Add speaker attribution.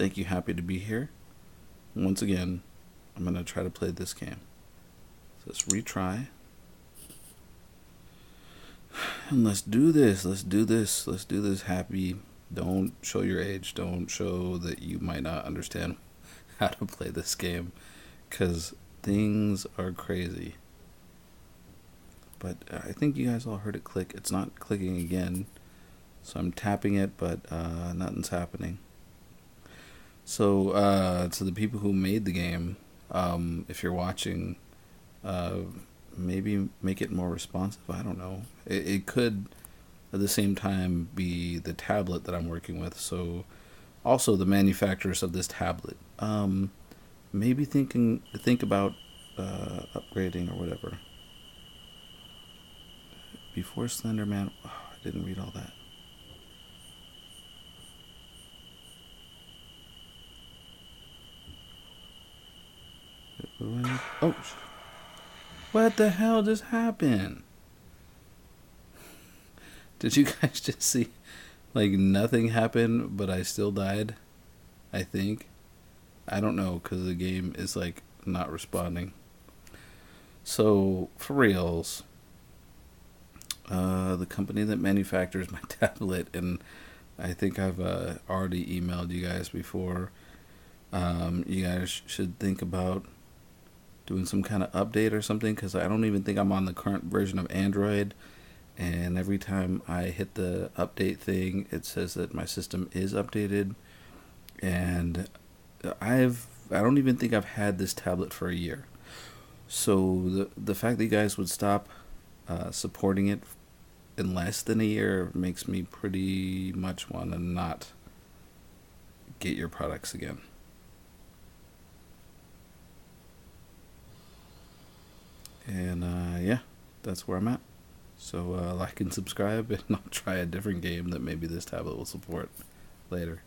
Speaker 1: Thank you, happy to be here. Once again, I'm going to try to play this game. So let's retry. And let's do this. Let's do this. Let's do this happy. Don't show your age. Don't show that you might not understand how to play this game. Because things are crazy. But I think you guys all heard it click. It's not clicking again. So I'm tapping it, but uh, nothing's happening. So, uh, to the people who made the game, um, if you're watching, uh, maybe make it more responsive. I don't know. It, it could, at the same time, be the tablet that I'm working with. So, also the manufacturers of this tablet. Um, maybe thinking think about uh, upgrading or whatever. Before Slenderman, oh, I didn't read all that. Oh, what the hell just happened? Did you guys just see, like nothing happened, but I still died? I think. I don't know because the game is like not responding. So for reals, uh, the company that manufactures my tablet, and I think I've uh, already emailed you guys before. Um, you guys should think about doing some kind of update or something because I don't even think I'm on the current version of Android. And every time I hit the update thing, it says that my system is updated. And I've I don't even think I've had this tablet for a year. So the the fact that you guys would stop uh, supporting it in less than a year makes me pretty much want to not get your products again. And uh, yeah, that's where I'm at. So uh, like and subscribe, and I'll try a different game that maybe this tablet will support later.